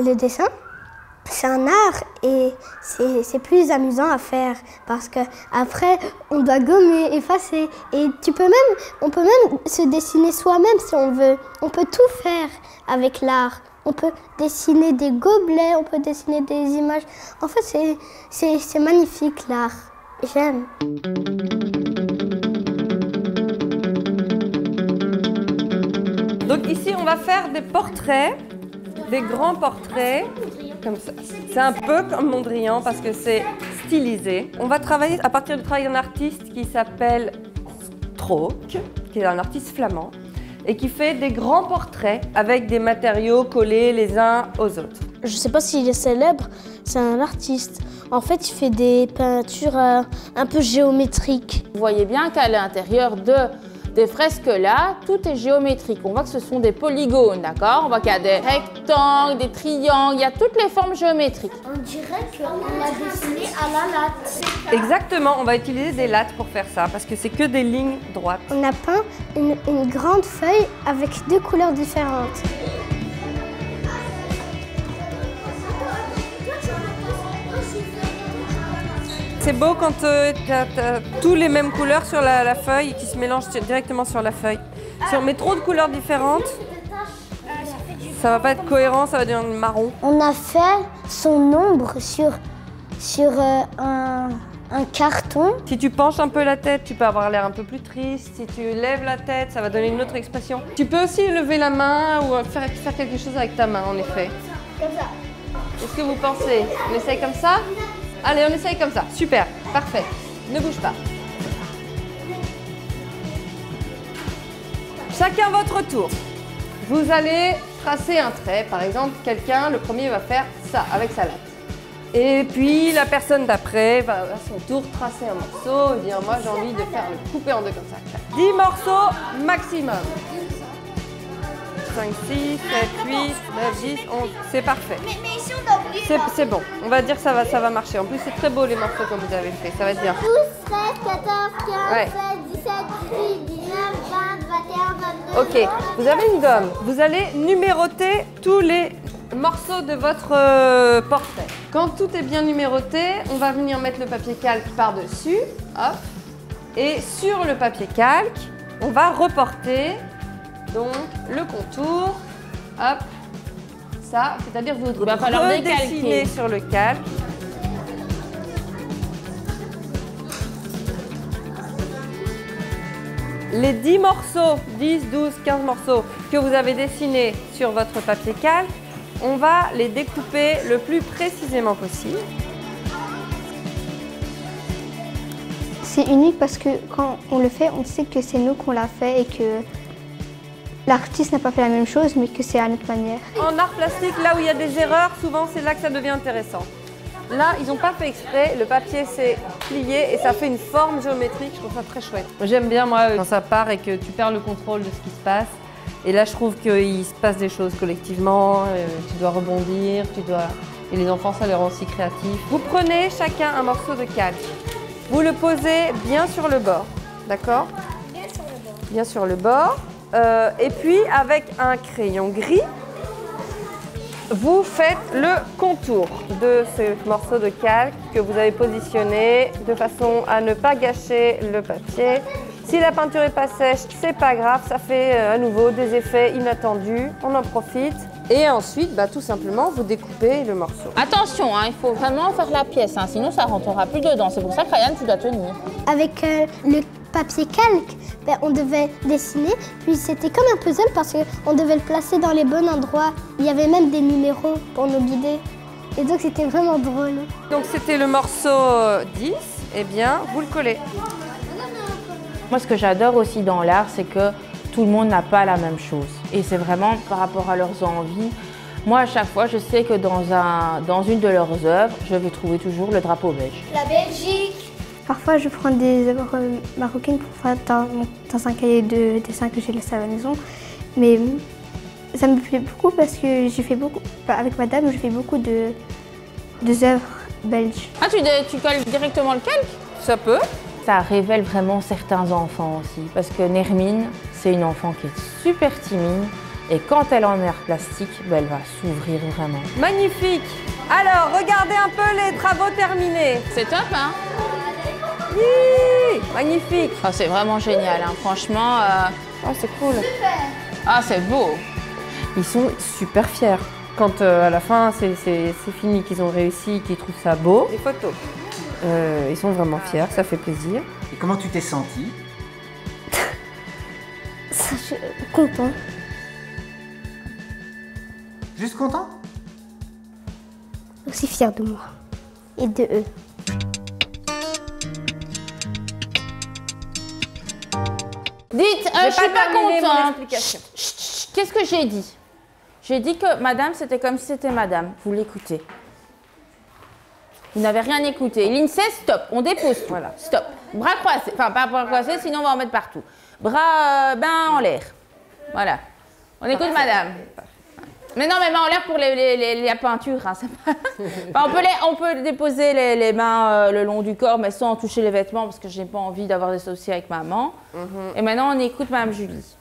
Le dessin, c'est un art et c'est plus amusant à faire parce que après on doit gommer, effacer et tu peux même, on peut même se dessiner soi-même si on veut. On peut tout faire avec l'art. On peut dessiner des gobelets, on peut dessiner des images. En fait, c'est magnifique l'art. J'aime. Donc ici, on va faire des portraits, des grands portraits, comme ça. C'est un peu comme Mondrian parce que c'est stylisé. On va travailler à partir du travail d'un artiste qui s'appelle Stroke, qui est un artiste flamand, et qui fait des grands portraits avec des matériaux collés les uns aux autres. Je ne sais pas s'il est célèbre, c'est un artiste. En fait, il fait des peintures euh, un peu géométriques. Vous voyez bien qu'à l'intérieur de des fresques là, tout est géométrique. On voit que ce sont des polygones, d'accord? On voit qu'il y a des rectangles, des triangles, il y a toutes les formes géométriques. On dirait qu'on a dessiné à la latte. Exactement, on va utiliser des lattes pour faire ça, parce que c'est que des lignes droites. On a peint une, une grande feuille avec deux couleurs différentes. C'est beau quand euh, tu as, tous les mêmes couleurs sur la, feuille qui se mélangent directement sur la feuille. Si on met trop de couleurs différentes, ça va pas être cohérent, ça va devenir marron. On a fait son ombre sur, sur euh, un, carton. Si tu penches un peu la tête, tu peux avoir l'air un peu plus triste. Si tu lèves la tête, ça va donner une autre expression. Tu peux aussi lever la main ou faire, faire quelque chose avec ta main, en effet. Comme ça. Qu'est-ce que vous pensez? On essaye comme ça? Allez, on essaye comme ça. Super, parfait. Ne bouge pas. Chacun votre tour. Vous allez tracer un trait. Par exemple, quelqu'un, le premier, va faire ça avec sa latte. Et puis la personne d'après va à son tour tracer un morceau et moi j'ai envie de faire le couper en deux comme ça. 10 morceaux maximum. 5, 6, 7, 8, 9, 10, 11. C'est parfait. C'est bon. On va dire que ça va, ça va marcher. En plus, c'est très beau les morceaux que vous avez fait. Ça va être bien. 12, 13, 14, 15, 16, 17, 18, 19, 20, 21, 22. Ok. Vous avez une gomme. Vous allez numéroter tous les morceaux de votre euh, portrait. Quand tout est bien numéroté, on va venir mettre le papier calque par-dessus. Hop. Et sur le papier calque, on va reporter donc le contour, hop, ça, c'est-à-dire vous Il va falloir redessiner sur le calque. Les 10 morceaux, 10, 12, 15 morceaux que vous avez dessinés sur votre papier calque, on va les découper le plus précisément possible. C'est unique parce que quand on le fait, on sait que c'est nous qu'on l'a fait et que l'artiste n'a pas fait la même chose, mais que c'est à notre manière. En art plastique, là où il y a des erreurs, souvent c'est là que ça devient intéressant. Là, ils n'ont pas fait exprès, le papier s'est plié et ça fait une forme géométrique, je trouve ça très chouette. J'aime bien, moi, quand ça part et que tu perds le contrôle de ce qui se passe. Et là, je trouve qu'il se passe des choses collectivement, euh, tu dois rebondir, tu dois... Et les enfants, ça les rend aussi créatifs. Vous prenez chacun un morceau de calque. Vous le posez bien sur le bord, d'accord? Bien sur le bord. Bien sur le bord. Euh, et puis avec un crayon gris, vous faites le contour de ce morceau de calque que vous avez positionné de façon à ne pas gâcher le papier. Si la peinture n'est pas sèche, c'est pas grave, ça fait euh, à nouveau des effets inattendus, on en profite. Et ensuite, bah, tout simplement, vous découpez le morceau. Attention, hein, il faut vraiment faire la pièce, hein, sinon ça rentrera plus dedans. C'est pour ça que Ryan, tu dois tenir. Avec euh, le papier calque, ben, on devait dessiner, puis c'était comme un puzzle parce qu'on devait le placer dans les bons endroits. Il y avait même des numéros pour nous guider. Et donc c'était vraiment drôle. Donc c'était le morceau 10, eh bien vous le collez. Moi ce que j'adore aussi dans l'art, c'est que tout le monde n'a pas la même chose. Et c'est vraiment par rapport à leurs envies. Moi, à chaque fois, je sais que dans, un, dans une de leurs œuvres, je vais trouver toujours le drapeau belge. La Belgique Parfois, je prends des œuvres marocaines pour faire dans, un cahier de dessin que j'ai laissé à la maison. Mais ça me plaît beaucoup parce que j'ai fait beaucoup, avec madame, je fais beaucoup de, œuvres belges. Ah, tu, tu colles directement le calque? Ça peut. Ça révèle vraiment certains enfants aussi. Parce que Nermine, c'est une enfant qui est super timide, Et quand elle est en air plastique, ben, elle va s'ouvrir vraiment. Magnifique Alors, regardez un peu les travaux terminés. C'est top, hein? Oui Magnifique Ah, C'est vraiment génial, hein. franchement. euh, Oh, c'est cool. Ah, c'est beau. Ils sont super fiers. Quand euh, à la fin c'est c'est- c'est fini, qu'ils ont réussi, qu'ils trouvent ça beau. Les photos. ils sont vraiment fiers, ça fait plaisir. Et comment tu t'es senti Ça, je suis content. Juste content Aussi fière de moi. Et de eux. Dites, euh, je suis pas contente. Qu'est-ce que j'ai dit? J'ai dit que madame, c'était comme si c'était madame. Vous l'écoutez. Vous n'avez rien écouté. L'INSEE, stop. On dépose tout. Voilà, stop. Bras croisés. Enfin, pas bras croisés, sinon on va en mettre partout. Bras euh, ben en l'air. Voilà. On écoute madame. Mais non, mais main en l'air pour les, les- les- la peinture. hein, pas- Enfin, on, peut les- on peut déposer les, les mains euh, le long du corps, mais sans toucher les vêtements, parce que j'ai pas envie d'avoir des soucis avec maman. Et maintenant, on écoute Madame Julie.